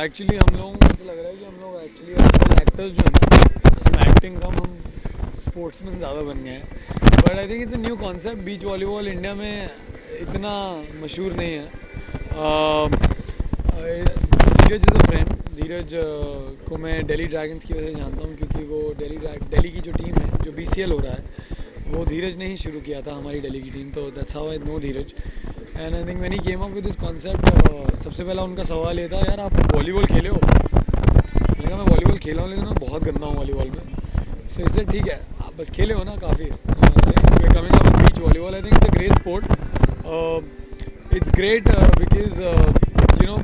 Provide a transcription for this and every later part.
Actually हम लोगों को ऐसा लग रहा है कि हम लोग एक्चुअली एक्टर्स जो हैं एक्टिंग कम हम स्पोर्ट्समैन ज़्यादा बन गए हैं। But I think it's a new concept beach volleyball India में इतना मशहूर नहीं है। Dheeraj is a friend Dheeraj uh, को मैं दिल्ली ड्रैगन्स की वजह से जानता हूँ क्योंकि वो दिल्ली दिल्ली की जो टीम है जो बीसीएल हो रहा है वो धीरज ने ही शुरू किया था हमारी दिल्ली की टीम तो that's how I know Dheeraj. And I think many came up with this concept सबसे पहला उनका सवाल ये था, यार, आप वॉलीबॉल खेले हो? कहा, मैं वॉलीबॉल खेला हूँ, लेकिन मैं बहुत गंदा हूँ वॉलीबॉल में. सो इससे ठीक है, आप बस खेले हो ना काफ़ी. Coming up beach volleyball I think it's a great sport it's great because you know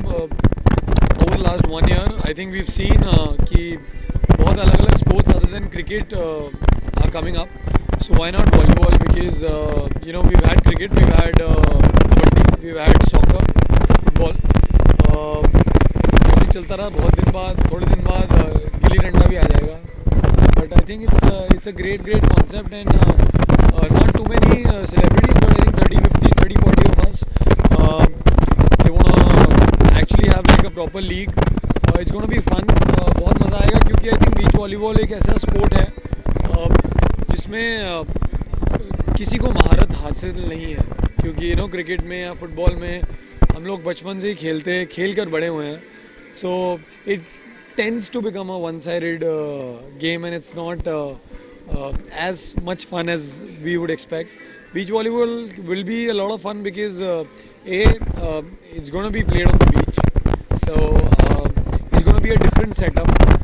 over last one year I think we've seen कि बहुत अलग अलग sports other than cricket are coming up So why not volleyball? Because uh, you know we've had cricket, we've had uh, we've had soccer, football. Uh, ऐसे चलता रहा बहुत दिन बाद थोड़े दिन बाद uh, गिल्ली डंडा भी आ जाएगा but I think it's it's a great great concept and not too many celebrities but I think thirty fifty thirty forty of us they actually have like a proper league it's gonna be fun बहुत मज़ा आएगा क्योंकि I think beach volleyball एक ऐसा sport है जिसमें किसी को महारत हासिल नहीं है। क्योंकि यू नो क्रिकेट में या फुटबॉल में हम लोग बचपन से ही खेलते हैं खेल कर बड़े हुए हैं। So it tends to become a one sided game and it's not as much fun as we would expect beach volleyball will be a lot of fun because a it's gonna be played on the beach so it's gonna be a different setup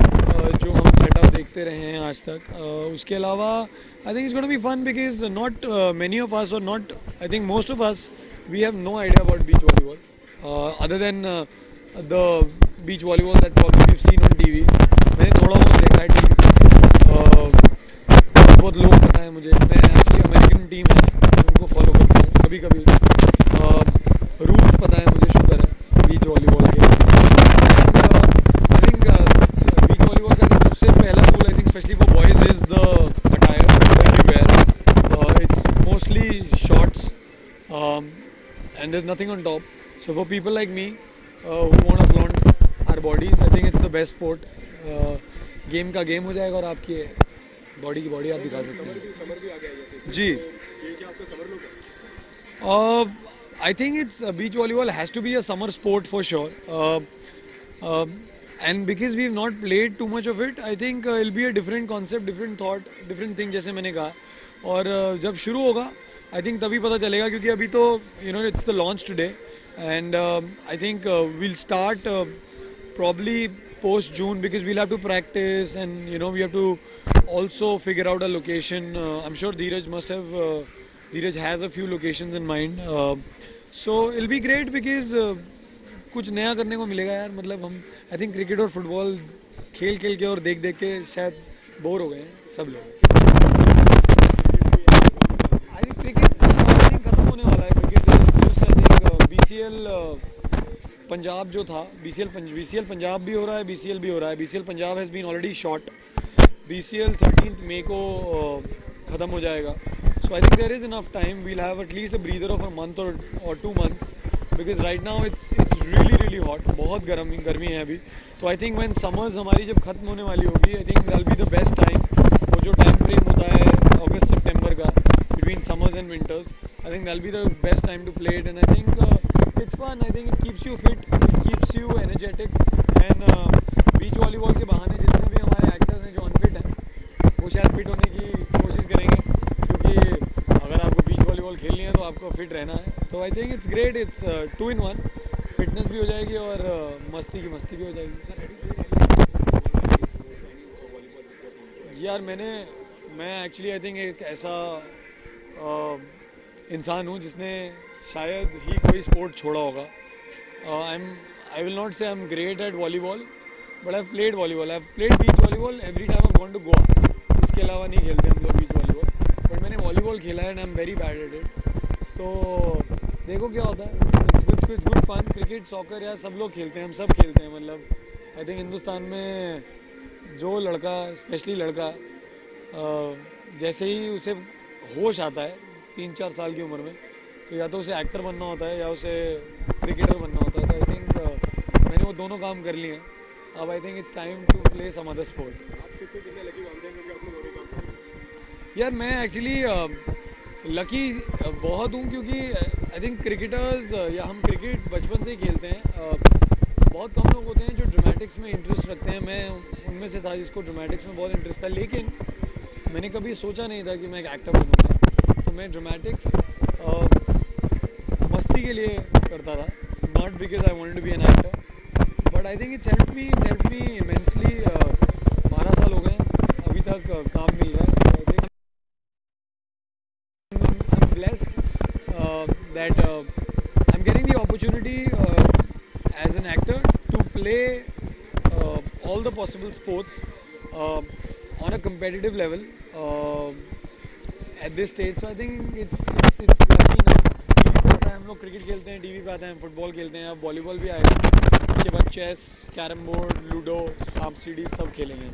देखते रहे हैं आज तक। uh, उसके अलावा I think it's gonna be fun because not many of us और not I think most of us we have no idea about beach volleyball other than the beach volleyball that problem we seen on TV मैंने थोड़ा बहुत देखा है बहुत लोग पता है मुझे। मैं एक्चुअली अमेरिकन टीम है उनको फॉलो करता हूँ कभी कभी रूल्स पता है मुझे शुक्र है बीच वॉलीबॉल के आई थिंक बीच वॉलीबॉल का सबसे पहला rule I think specially for boys is the attire that you wear it's mostly shorts and there's nothing on top. So for people like me uh, who want to flaunt our bodies, I think it's the best sport. Game का game हो जाएगा और आपकी body की body आप दिखा सकते हैं जी I think it's beach volleyball has to be a summer sport for sure and because we not played too much of it I think will be a different concept different thought different thing जैसे मैंने कहा और uh, जब शुरू होगा I think तभी पता चलेगा क्योंकि अभी तो you know it's the launch today and I think we'll start probably post June because we'll have to practice and you know we have to also figure out a location I am sure Dheeraj must have Dheeraj has a few location in mind so it'll be great because कुछ नया करने को मिलेगा यार। मतलब हम I think cricket और football खेल खेल के और देख देख के शायद बोर हो गए हैं सब लोग। आई क्रिकेट खत्म होने वाला है आई थिंक बीसीएल पंजाब जो था B C L B C L Punjab भी हो रहा है बी सी एल भी हो रहा है। B C L Punjab has been already short B C L thirteen May को ख़त्म हो जाएगा। So I think there is enough time we'll have at least a breather of a month और और two month because right now it's it's really really hot बहुत गर्मी गर्मी है अभी। तो आई थिंक वैन समर्स हमारी जब खत्म होने वाली होगी I think that'll be the best time वो जो टाइम फ्रेम होता है अगस्त सितंबर का between summers and winters I think that'll be the best time to play it and I think it's fun. I think it keeps you fit, it keeps you energetic. And uh, beach volleyball के बहाने जितने भी हमारे actors हैं जो unfit हैं वो शायद फिट होने की कोशिश करेंगे क्योंकि अगर आपको बीच वॉलीबॉल खेलनी है तो आपको फिट रहना है तो I think it's great it's two in one fitness भी हो जाएगी और uh, मस्ती की मस्ती भी हो जाएगी यार मैंने मैं एक्चुअली आई थिंक एक ऐसा uh, इंसान हूँ जिसने शायद ही कोई स्पोर्ट छोड़ा होगा। I am I will not say I am great at volleyball but I played volleyball I played beach volleyball every time I want to go उसके अलावा नहीं खेलते हम लोग बीच वॉलीबॉल बट मैंने वॉलीबॉल खेला है and I am very bad at it तो देखो क्या होता है। It's good fun cricket soccer या सब लोग खेलते हैं, हम सब खेलते हैं मतलब आई थिंक हिंदुस्तान में जो लड़का स्पेशली लड़का जैसे ही उसे होश आता है तीन चार साल की उम्र में। तो या तो उसे एक्टर बनना होता है या उसे क्रिकेटर बनना होता है। तो आई थिंक मैंने वो दोनों काम कर लिए हैं। अब I think it's time to play some other sport यार मैं एक्चुअली लकी बहुत हूँ क्योंकि आई थिंक क्रिकेटर्स या हम क्रिकेट बचपन से ही खेलते हैं। Uh, बहुत कम लोग होते हैं जो ड्रामेटिक्स में इंटरेस्ट रखते हैं। मैं उनमें से था जिसको ड्रामेटिक्स में बहुत इंटरेस्ट था। लेकिन मैंने कभी सोचा नहीं था कि मैं एक एक्टर बनूँगा। मैं ड्रामेटिक्स मस्ती के लिए करता था। Not because I want be an actor but I think it's help me it's help me immensely बारह साल हो गए अभी तक काम मिल रहा है। That I am getting the opportunity as an actor to play all the possible sports on a competitive level at this stage so I think it's it's enough. TV पर हम लोग क्रिकेट खेलते हैं टीवी पे आता हैं football खेलते हैं, अब वॉलीबॉल भी आएगा उसके बाद चेस कैरम बोर्ड लूडो सांप, सीढ़ी सब खेलेंगे